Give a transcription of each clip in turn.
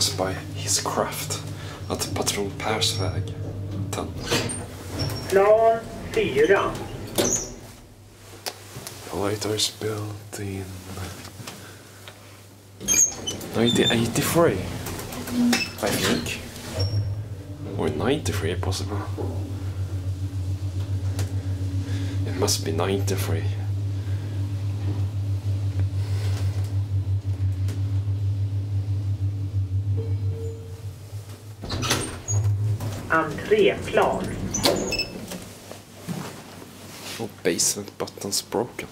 fångas by Hiss craft att patron Pehrs väg. Plan 4. Lighters built in 1983, I think. Or 93 possible. It must be 93. Entréplan. Oh, basement buttons broken.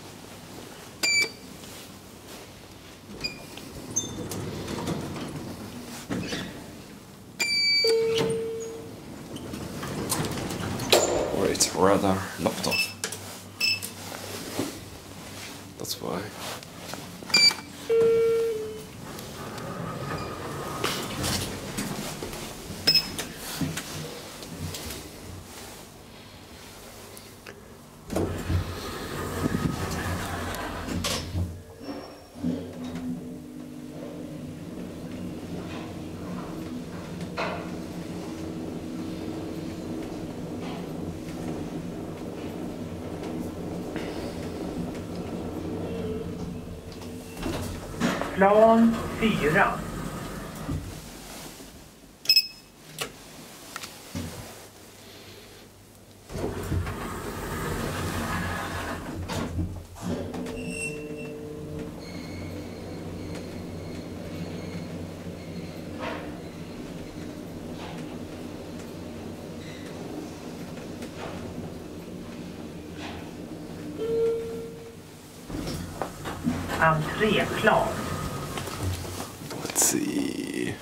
Or it's rather lopped off. That's why. Plan 4. Entréplan. see.